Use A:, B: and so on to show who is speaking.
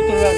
A: futuro.